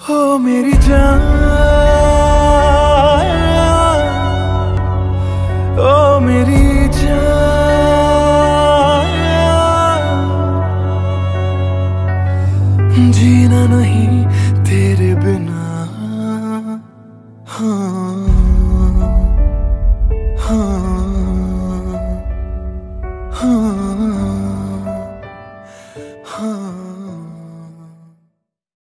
हो मेरी जान। ओ मेरी जान। जीना नहीं तेरे बिना। हाँ हाँ हाँ हाँ।